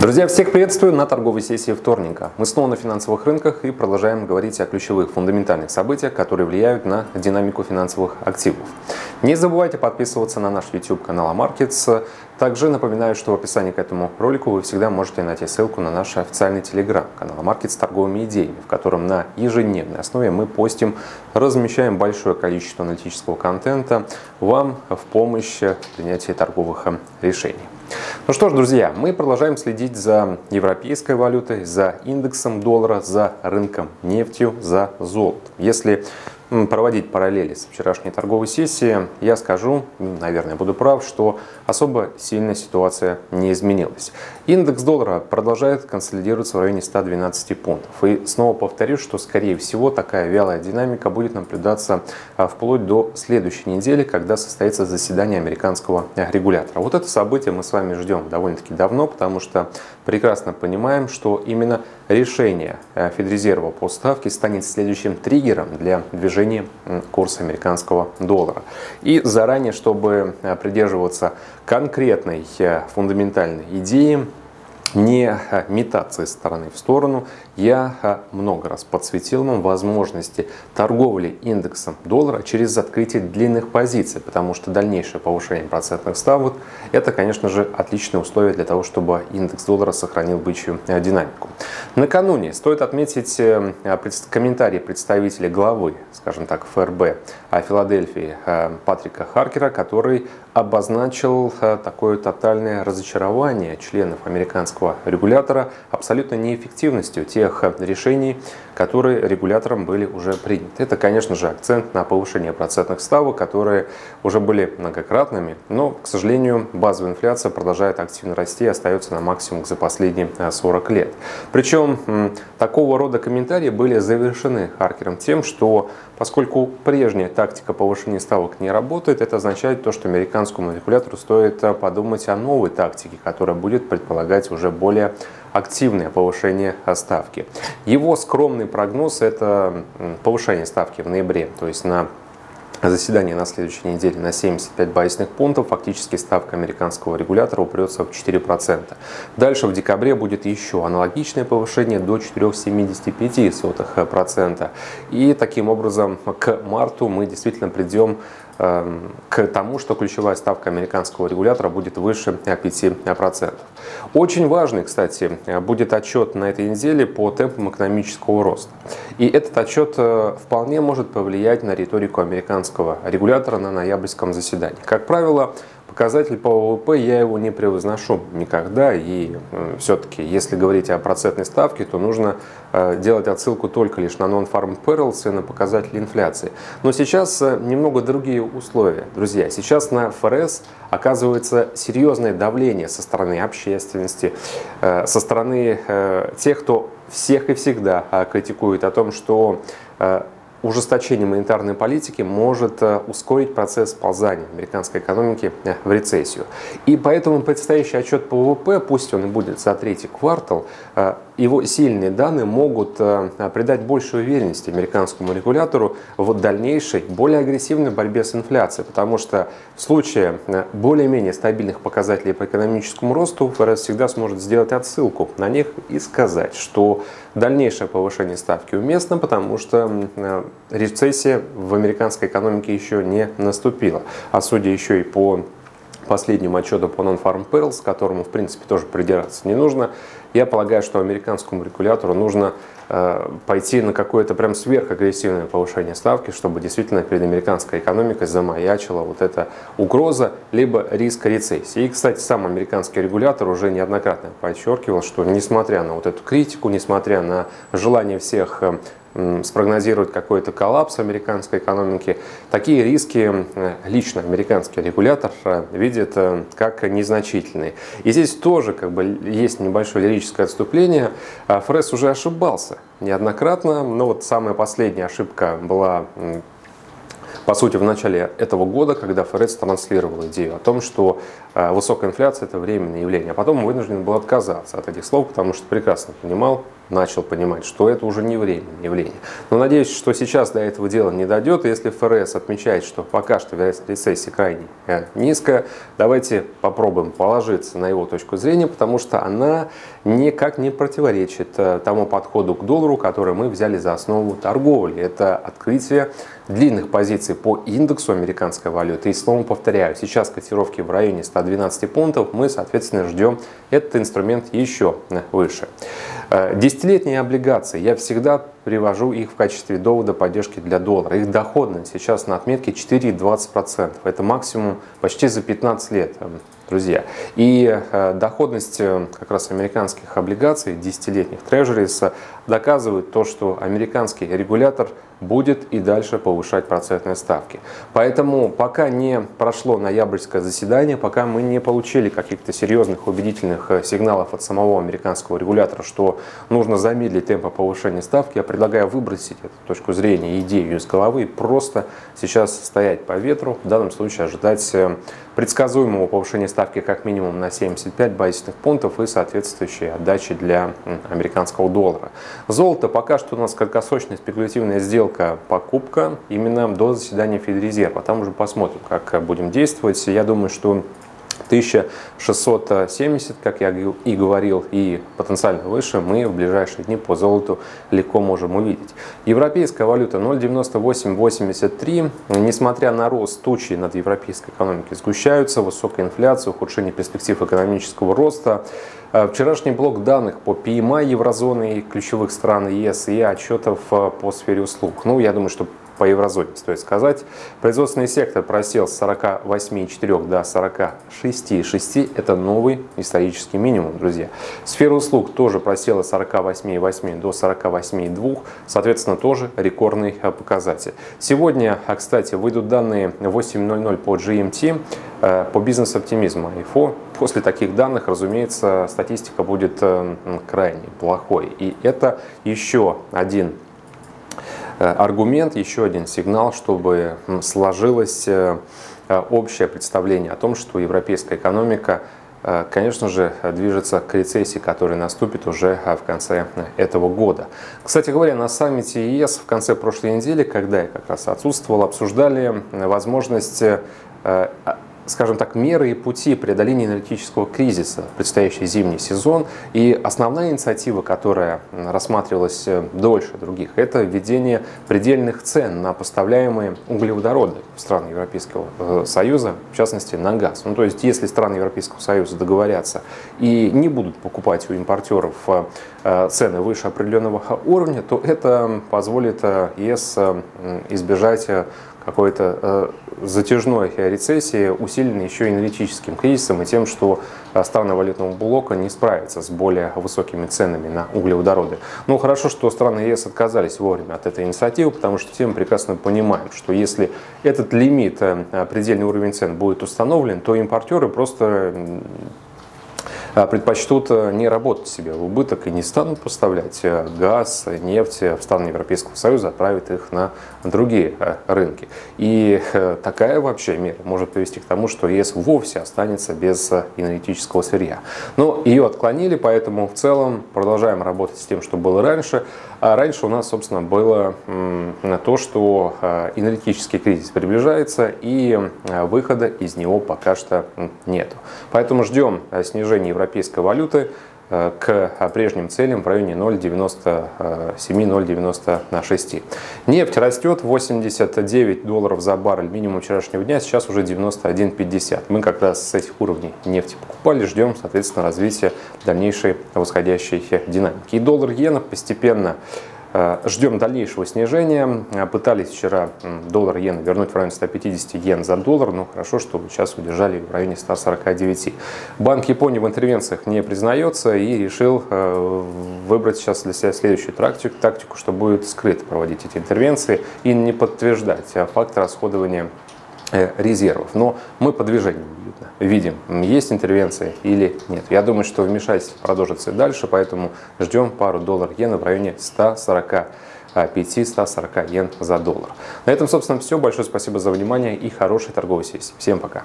Друзья, всех приветствую на торговой сессии вторника. Мы снова на финансовых рынках и продолжаем говорить о ключевых фундаментальных событиях, которые влияют на динамику финансовых активов. Не забывайте подписываться на наш YouTube канал Markets. Также напоминаю, что в описании к этому ролику вы всегда можете найти ссылку на наш официальный телеграм канал Markets с торговыми идеями, в котором на ежедневной основе мы постим, размещаем большое количество аналитического контента вам в помощь в принятии торговых решений. Ну что ж, друзья, мы продолжаем следить за европейской валютой, за индексом доллара, за рынком нефтью, за золотом. Если проводить параллели с вчерашней торговой сессией, я скажу, наверное, буду прав, что особо сильная ситуация не изменилась. Индекс доллара продолжает консолидироваться в районе 112 пунктов. И снова повторюсь, что, скорее всего, такая вялая динамика будет наблюдаться а, вплоть до следующей недели, когда состоится заседание американского регулятора. Вот это событие мы с вами ждем довольно-таки давно, потому что прекрасно понимаем, что именно решение э, Федрезерва по ставке станет следующим триггером для движения курса американского доллара. И заранее, чтобы э, придерживаться конкретной э, фундаментальной идеи, не метаться из стороны в сторону, я а, много раз подсветил вам возможности торговли индексом доллара через открытие длинных позиций, потому что дальнейшее повышение процентных ставок – это, конечно же, отличное условие для того, чтобы индекс доллара сохранил бычью э, динамику. Накануне стоит отметить э, комментарий представителя главы, скажем так, ФРБ Филадельфии Патрика Харкера, который обозначил такое тотальное разочарование членов американского регулятора абсолютно неэффективностью тех э, решений, которые регулятором были уже приняты. Это, конечно же, акцент на повышение процентных ставок, которые уже были многократными, но, к сожалению, базовая инфляция продолжает активно расти и остается на максимум за последние 40 э, лет. Причем такого рода комментарии были завершены Харкером тем, что поскольку прежняя тактика повышения ставок не работает, это означает то, что американскому регулятору стоит подумать о новой тактике, которая будет предполагать уже более активное повышение ставки. Его скромный прогноз – это повышение ставки в ноябре, то есть на заседание на следующей неделе на 75 базисных пунктов, фактически ставка американского регулятора упрется в 4%. Дальше в декабре будет еще аналогичное повышение до 4,75%. И таким образом к марту мы действительно придем к тому, что ключевая ставка американского регулятора будет выше 5%. Очень важный, кстати, будет отчет на этой неделе по темпам экономического роста. И этот отчет э, вполне может повлиять на риторику американского регулятора на ноябрьском заседании. Как правило, показатель по ВВП я его не превозношу никогда. И э, все-таки, если говорить о процентной ставке, то нужно э, делать отсылку только лишь на non-farm payrolls и на показатель инфляции. Но сейчас э, немного другие условия. Друзья, сейчас на ФРС оказывается серьезное давление со стороны общественности, со стороны тех, кто всех и всегда критикует о том, что ужесточение монетарной политики может э, ускорить процесс сползания американской экономики э, в рецессию. И поэтому предстоящий отчет по ВВП, пусть он и будет за третий квартал, э, его сильные данные могут придать больше уверенности американскому регулятору в дальнейшей, более агрессивной борьбе с инфляцией, потому что в случае более-менее стабильных показателей по экономическому росту ФРС всегда сможет сделать отсылку на них и сказать, что дальнейшее повышение ставки уместно, потому что рецессия в американской экономике еще не наступила. А судя еще и по последнему отчету по Non-Farm Payrolls, которому, в принципе, тоже придираться не нужно, я полагаю, что американскому регулятору нужно э, пойти на какое-то прям сверхагрессивное повышение ставки, чтобы действительно перед американской экономикой замаячила вот эта угроза, либо риск рецессии. И, кстати, сам американский регулятор уже неоднократно подчеркивал, что несмотря на вот эту критику, несмотря на желание всех э, спрогнозировать какой-то коллапс американской экономики. Такие риски лично американский регулятор э, видит э, как незначительные. И здесь тоже как бы есть небольшое лирическое отступление. А Фрес уже ошибался неоднократно, но вот самая последняя ошибка была по сути, в начале этого года, когда ФРС транслировал идею о том, что э, высокая инфляция – это временное явление, а потом вынужден был отказаться от этих слов, потому что прекрасно понимал, начал понимать, что это уже не временное явление. Но надеюсь, что сейчас до этого дела не дойдет. Если ФРС отмечает, что пока что вероятность рецессии крайне э, низкая, давайте попробуем положиться на его точку зрения, потому что она никак не противоречит э, тому подходу к доллару, который мы взяли за основу торговли. Это открытие длинных позиций по индексу американской валюты. И снова повторяю, сейчас котировки в районе 112 пунктов, мы, соответственно, ждем этот инструмент еще выше. Э, десятилетние облигации, я всегда привожу их в качестве довода поддержки для доллара. Их доходность сейчас на отметке 4,20%. Это максимум почти за 15 лет, э, друзья. И э, доходность как раз американских облигаций, десятилетних трежерис, доказывает то, что американский регулятор будет и дальше повышать процентные ставки. Поэтому пока не прошло ноябрьское заседание, пока мы не получили каких-то серьезных убедительных э, сигналов от самого американского регулятора, что нужно замедлить темпы повышения ставки, я предлагаю выбросить эту точку зрения идею из головы и просто сейчас стоять по ветру, в данном случае ожидать э, предсказуемого повышения ставки как минимум на 75 базисных пунктов и соответствующей отдачи для американского доллара. Золото пока что у нас краткосрочная спекулятивная сделка покупка именно до заседания Федрезерва. Там уже посмотрим, как будем действовать. Я думаю, что 1670, как я и говорил, и потенциально выше, мы в ближайшие дни по золоту легко можем увидеть. Европейская валюта 0,9883. Несмотря на рост, тучи над европейской экономикой сгущаются, высокая инфляция, ухудшение перспектив экономического роста. Э, вчерашний блок данных по PMI еврозоны и ключевых стран ЕС и отчетов э, по сфере услуг. Ну, я думаю, что по еврозоне, стоит сказать. Производственный сектор просел с 48,4 до 46,6. Это новый исторический минимум, друзья. Сфера услуг тоже просела с 48,8 до 48,2. Соответственно, тоже рекордный э, показатель. Сегодня, а, кстати, выйдут данные 8.00 по GMT э, по бизнес-оптимизму ИФО. После таких данных, разумеется, статистика будет э, крайне плохой. И это еще один аргумент, еще один сигнал, чтобы сложилось э, э, общее представление о том, что европейская экономика конечно же, движется к рецессии, которая наступит уже в конце этого года. Кстати говоря, на саммите ЕС в конце прошлой недели, когда я как раз отсутствовал, обсуждали возможность скажем так, меры и пути преодоления энергетического кризиса предстоящий зимний сезон. И основная инициатива, которая рассматривалась э, дольше других, это введение предельных цен на поставляемые углеводороды в страны Европейского э, Союза, в частности на газ. Ну, то есть, если страны Европейского Союза договорятся и не будут покупать у импортеров э, цены выше определенного уровня, то это позволит ЕС избежать какой-то э, затяжной рецессии, усиленной еще энергетическим кризисом и тем, что страны валютного блока не справятся с более высокими ценами на углеводороды. Ну, хорошо, что страны ЕС отказались вовремя от этой инициативы, потому что все мы прекрасно понимаем, что если этот лимит, э, предельный уровень цен будет установлен, то импортеры просто предпочтут э, не работать себе в убыток и не станут поставлять э, газ, нефть в страны Европейского Союза, отправят их на другие э, рынки. И такая вообще мера может привести к тому, что ЕС вовсе останется без энергетического сырья. Но ее отклонили, поэтому в целом продолжаем работать с тем, что было раньше. А раньше у нас, собственно, было то, что энергетический кризис приближается и выхода из него пока что нету. Поэтому ждем снижения европейской валюты к прежним целям в районе 0,97-0,96. Нефть растет 89 долларов за баррель минимум вчерашнего дня, сейчас уже 91,50. Мы как раз с этих уровней нефти покупали, ждем, соответственно, развития дальнейшей восходящей динамики. И доллар-иена постепенно Э, ждем дальнейшего снижения. Э, пытались вчера доллар иен вернуть в районе 150 йен за доллар, но хорошо, что сейчас удержали в районе 149. Банк Японии в интервенциях не признается и решил э, выбрать сейчас для себя следующую тактику, тактику что будет скрыто проводить эти интервенции и не подтверждать факт расходования Э, резервов. Но мы по движению видим, есть интервенция или нет. Я думаю, что вмешательство продолжится дальше, поэтому ждем пару долларов иена в районе 145-140 йен за доллар. На этом, собственно, все. Большое спасибо за внимание и хорошей торговой сессии. Всем пока.